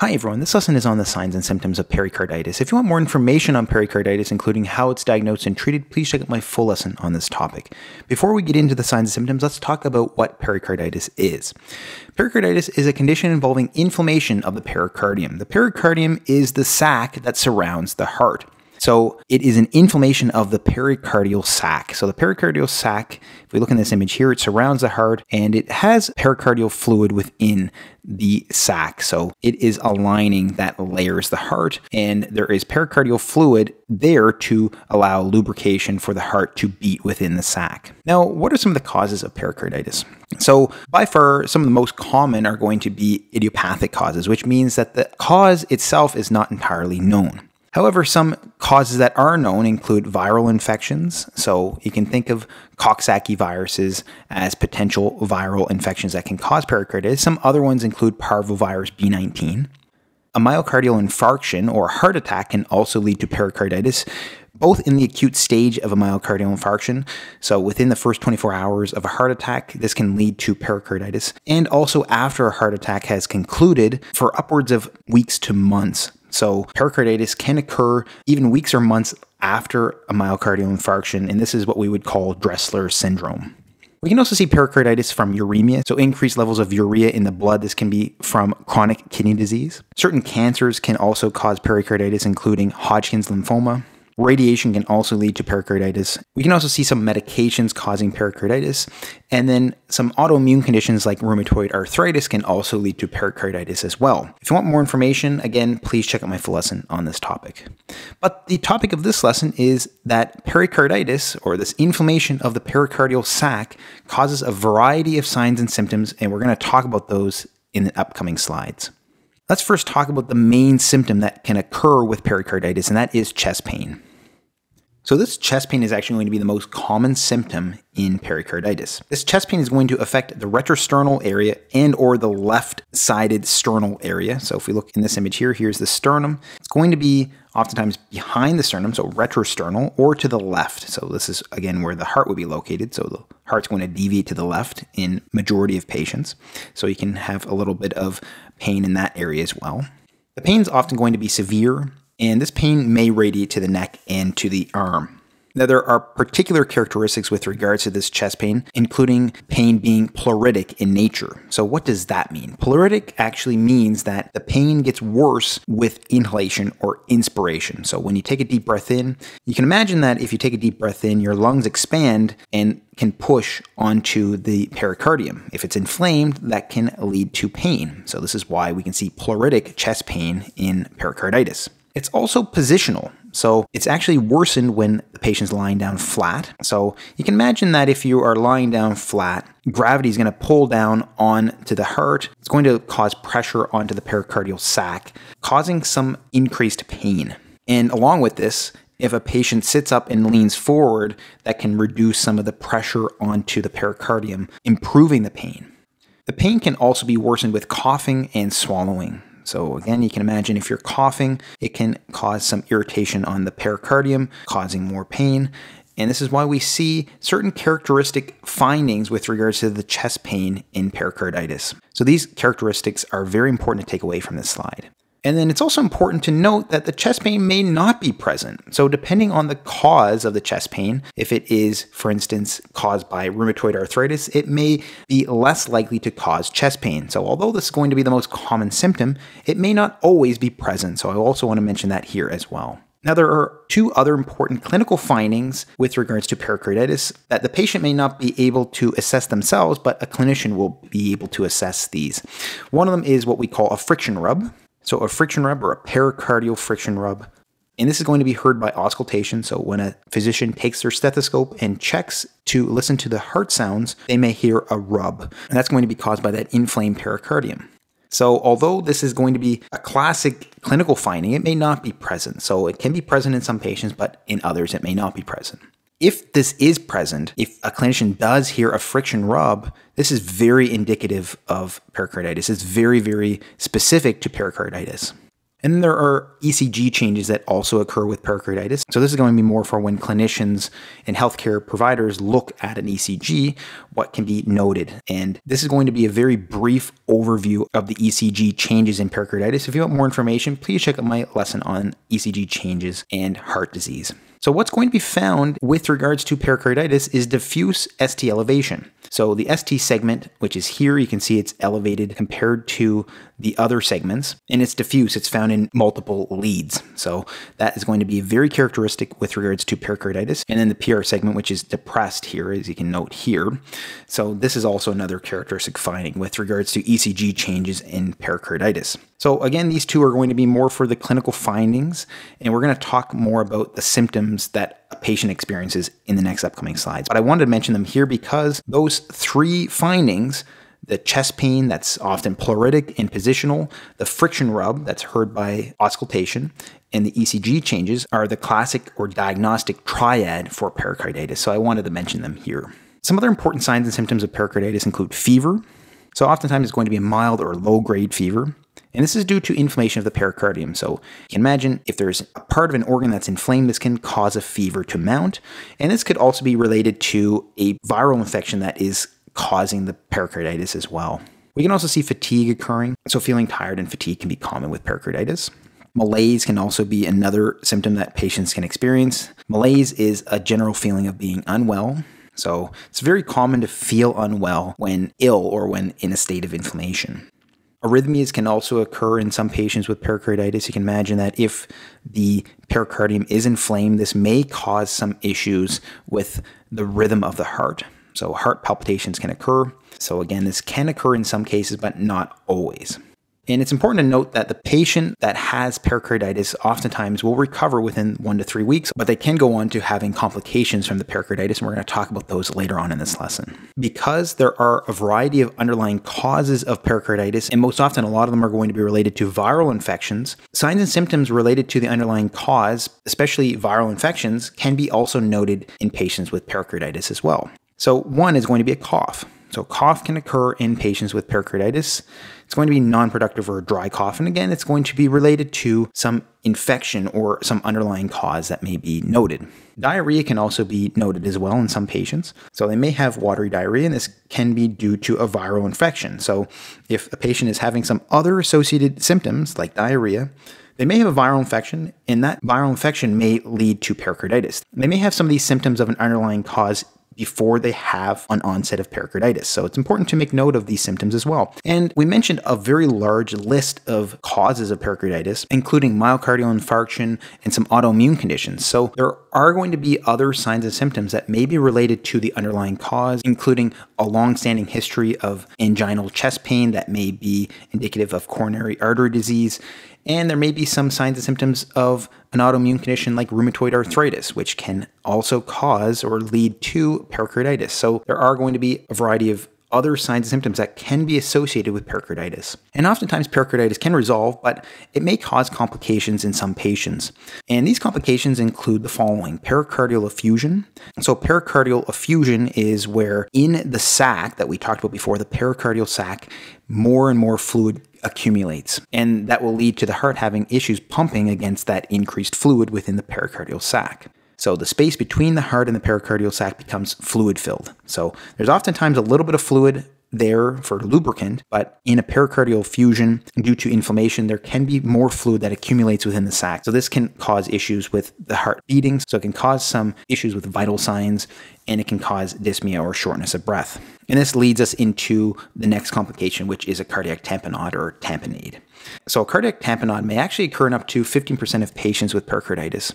Hi everyone, this lesson is on the signs and symptoms of pericarditis. If you want more information on pericarditis, including how it's diagnosed and treated, please check out my full lesson on this topic. Before we get into the signs and symptoms, let's talk about what pericarditis is. Pericarditis is a condition involving inflammation of the pericardium. The pericardium is the sac that surrounds the heart. So it is an inflammation of the pericardial sac. So the pericardial sac, if we look in this image here, it surrounds the heart and it has pericardial fluid within the sac. So it is a lining that layers the heart and there is pericardial fluid there to allow lubrication for the heart to beat within the sac. Now, what are some of the causes of pericarditis? So, by far, some of the most common are going to be idiopathic causes, which means that the cause itself is not entirely known. However, some causes that are known include viral infections. So you can think of Coxsackie viruses as potential viral infections that can cause pericarditis. Some other ones include parvovirus B19. A myocardial infarction or heart attack can also lead to pericarditis, both in the acute stage of a myocardial infarction. So within the first 24 hours of a heart attack, this can lead to pericarditis, and also after a heart attack has concluded for upwards of weeks to months. So, pericarditis can occur even weeks or months after a myocardial infarction, and this is what we would call Dressler syndrome. We can also see pericarditis from uremia, so increased levels of urea in the blood. This can be from chronic kidney disease. Certain cancers can also cause pericarditis, including Hodgkin's lymphoma, Radiation can also lead to pericarditis. We can also see some medications causing pericarditis, and then some autoimmune conditions like rheumatoid arthritis can also lead to pericarditis as well. If you want more information, again, please check out my full lesson on this topic. But the topic of this lesson is that pericarditis, or this inflammation of the pericardial sac, causes a variety of signs and symptoms, and we're going to talk about those in the upcoming slides. Let's first talk about the main symptom that can occur with pericarditis, and that is chest pain. So this chest pain is actually going to be the most common symptom in pericarditis. This chest pain is going to affect the retrosternal area and or the left-sided sternal area. So if we look in this image here, here's the sternum. It's going to be oftentimes behind the sternum, so retrosternal, or to the left. So this is, again, where the heart would be located. So the heart's going to deviate to the left in majority of patients. So you can have a little bit of pain in that area as well. The pain is often going to be severe and this pain may radiate to the neck and to the arm. Now, there are particular characteristics with regards to this chest pain, including pain being pleuritic in nature. So, what does that mean? Pleuritic actually means that the pain gets worse with inhalation or inspiration. So, when you take a deep breath in, you can imagine that if you take a deep breath in, your lungs expand and can push onto the pericardium. If it's inflamed, that can lead to pain. So, this is why we can see pleuritic chest pain in pericarditis. It's also positional. So it's actually worsened when the patient's lying down flat. So you can imagine that if you are lying down flat, gravity is going to pull down onto the heart. It's going to cause pressure onto the pericardial sac, causing some increased pain. And along with this, if a patient sits up and leans forward, that can reduce some of the pressure onto the pericardium, improving the pain. The pain can also be worsened with coughing and swallowing. So again, you can imagine if you're coughing, it can cause some irritation on the pericardium, causing more pain. And this is why we see certain characteristic findings with regards to the chest pain in pericarditis. So these characteristics are very important to take away from this slide. And then it's also important to note that the chest pain may not be present. So, depending on the cause of the chest pain, if it is, for instance, caused by rheumatoid arthritis, it may be less likely to cause chest pain. So, although this is going to be the most common symptom, it may not always be present. So, I also want to mention that here as well. Now, there are two other important clinical findings with regards to pericarditis that the patient may not be able to assess themselves, but a clinician will be able to assess these. One of them is what we call a friction rub. So a friction rub or a pericardial friction rub. And this is going to be heard by auscultation. So when a physician takes their stethoscope and checks to listen to the heart sounds, they may hear a rub. And that's going to be caused by that inflamed pericardium. So, although this is going to be a classic clinical finding, it may not be present. So, it can be present in some patients, but in others, it may not be present. If this is present, if a clinician does hear a friction rub, this is very indicative of pericarditis. It's very, very specific to pericarditis. And then there are ECG changes that also occur with pericarditis. So this is going to be more for when clinicians and healthcare providers look at an ECG, what can be noted. And this is going to be a very brief overview of the ECG changes in pericarditis. If you want more information, please check out my lesson on ECG changes and heart disease. So what's going to be found with regards to pericarditis is diffuse ST elevation. So the ST segment, which is here, you can see it's elevated compared to the other segments, and it's diffuse. It's found in multiple leads. So that is going to be very characteristic with regards to pericarditis. And then the PR segment, which is depressed here, as you can note here. So this is also another characteristic finding with regards to ECG changes in pericarditis. So again, these two are going to be more for the clinical findings, and we're going to talk more about the symptoms that a patient experiences in the next upcoming slides. But I wanted to mention them here because those three findings the chest pain that's often pleuritic and positional, the friction rub that's heard by auscultation, and the ECG changes are the classic or diagnostic triad for pericarditis. So I wanted to mention them here. Some other important signs and symptoms of pericarditis include fever. So oftentimes it's going to be a mild or low grade fever. And this is due to inflammation of the pericardium. So you can imagine if there's a part of an organ that's inflamed, this can cause a fever to mount. And this could also be related to a viral infection that is causing the pericarditis as well. We can also see fatigue occurring. So feeling tired and fatigue can be common with pericarditis. Malaise can also be another symptom that patients can experience. Malaise is a general feeling of being unwell. So it's very common to feel unwell when ill or when in a state of inflammation. Arrhythmias can also occur in some patients with pericarditis. You can imagine that if the pericardium is inflamed, this may cause some issues with the rhythm of the heart. So heart palpitations can occur. So again, this can occur in some cases, but not always. And it's important to note that the patient that has pericarditis oftentimes will recover within one to three weeks, but they can go on to having complications from the pericarditis, and we're going to talk about those later on in this lesson. Because there are a variety of underlying causes of pericarditis, and most often a lot of them are going to be related to viral infections, signs and symptoms related to the underlying cause, especially viral infections, can be also noted in patients with pericarditis as well. So, one is going to be a cough. So, cough can occur in patients with pericarditis. It's going to be non productive or a dry cough. And again, it's going to be related to some infection or some underlying cause that may be noted. Diarrhea can also be noted as well in some patients. So, they may have watery diarrhea, and this can be due to a viral infection. So, if a patient is having some other associated symptoms like diarrhea, they may have a viral infection, and that viral infection may lead to pericarditis. They may have some of these symptoms of an underlying cause before they have an onset of pericarditis. So it's important to make note of these symptoms as well. And we mentioned a very large list of causes of pericarditis, including myocardial infarction and some autoimmune conditions. So there are going to be other signs and symptoms that may be related to the underlying cause, including a long-standing history of anginal chest pain that may be indicative of coronary artery disease and there may be some signs and symptoms of an autoimmune condition like rheumatoid arthritis, which can also cause or lead to pericarditis. So there are going to be a variety of other signs and symptoms that can be associated with pericarditis. And oftentimes, pericarditis can resolve, but it may cause complications in some patients. And these complications include the following pericardial effusion. So, pericardial effusion is where in the sac that we talked about before, the pericardial sac, more and more fluid accumulates. And that will lead to the heart having issues pumping against that increased fluid within the pericardial sac. So the space between the heart and the pericardial sac becomes fluid filled. So there's oftentimes a little bit of fluid there for lubricant, but in a pericardial effusion, due to inflammation, there can be more fluid that accumulates within the sac. So this can cause issues with the heart beating. So it can cause some issues with vital signs and it can cause dyspnea or shortness of breath. And this leads us into the next complication, which is a cardiac tamponade or tamponade. So, a cardiac tamponade may actually occur in up to 15% of patients with pericarditis,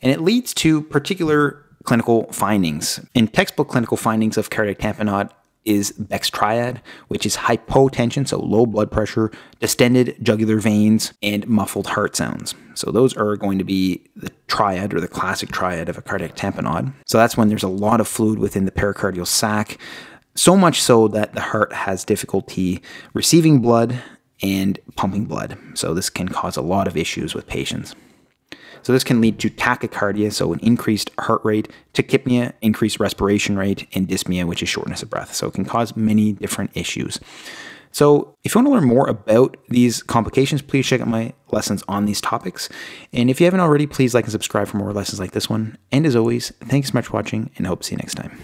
and it leads to particular clinical findings. In textbook clinical findings of cardiac tamponade is Beck's triad, which is hypotension, so low blood pressure, distended jugular veins, and muffled heart sounds. So those are going to be the triad or the classic triad of a cardiac tamponade. So that's when there's a lot of fluid within the pericardial sac, so much so that the heart has difficulty receiving blood and pumping blood. So this can cause a lot of issues with patients. So this can lead to tachycardia, so an increased heart rate, tachypnea, increased respiration rate, and dyspnea, which is shortness of breath. So it can cause many different issues. So, if you want to learn more about these complications, please check out my lessons on these topics. And if you haven't already, please like and subscribe for more lessons like this one. And as always, thanks so much for watching, and hope to see you next time.